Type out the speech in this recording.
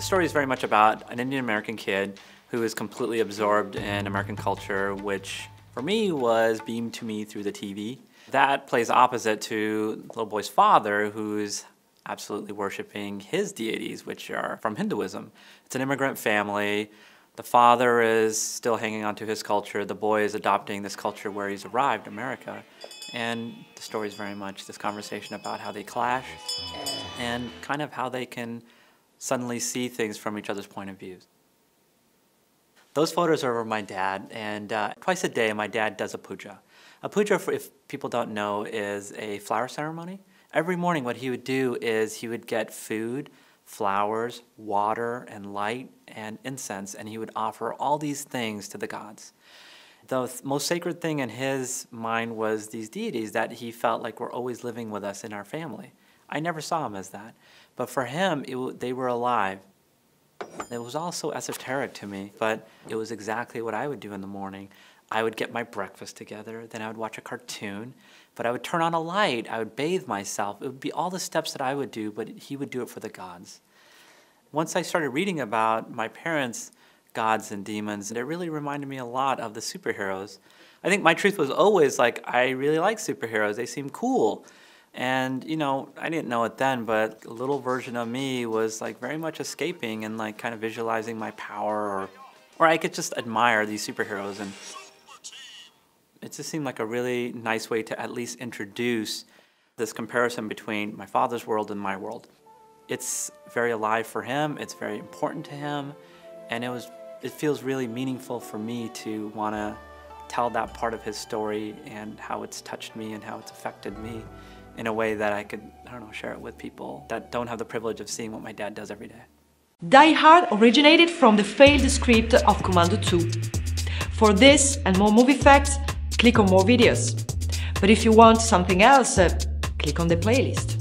The story is very much about an Indian American kid who is completely absorbed in American culture, which for me was beamed to me through the TV. That plays opposite to the little boy's father, who's absolutely worshiping his deities, which are from Hinduism. It's an immigrant family. The father is still hanging on to his culture. The boy is adopting this culture where he's arrived, America. And the story is very much this conversation about how they clash and kind of how they can suddenly see things from each other's point of views. Those photos are of my dad, and uh, twice a day my dad does a puja. A puja, if people don't know, is a flower ceremony. Every morning what he would do is he would get food, flowers, water, and light, and incense, and he would offer all these things to the gods. The most sacred thing in his mind was these deities that he felt like were always living with us in our family. I never saw them as that. But for him, it, they were alive. It was all so esoteric to me, but it was exactly what I would do in the morning. I would get my breakfast together, then I would watch a cartoon, but I would turn on a light, I would bathe myself. It would be all the steps that I would do, but he would do it for the gods. Once I started reading about my parents' gods and demons, it really reminded me a lot of the superheroes. I think my truth was always like, I really like superheroes, they seem cool. And, you know, I didn't know it then, but a little version of me was like very much escaping and like kind of visualizing my power or, or I could just admire these superheroes. And it just seemed like a really nice way to at least introduce this comparison between my father's world and my world. It's very alive for him, it's very important to him, and it was it feels really meaningful for me to want to tell that part of his story and how it's touched me and how it's affected me in a way that I could, I don't know, share it with people that don't have the privilege of seeing what my dad does every day. Die Hard originated from the failed script of Commando 2. For this and more movie facts, click on more videos. But if you want something else, uh, click on the playlist.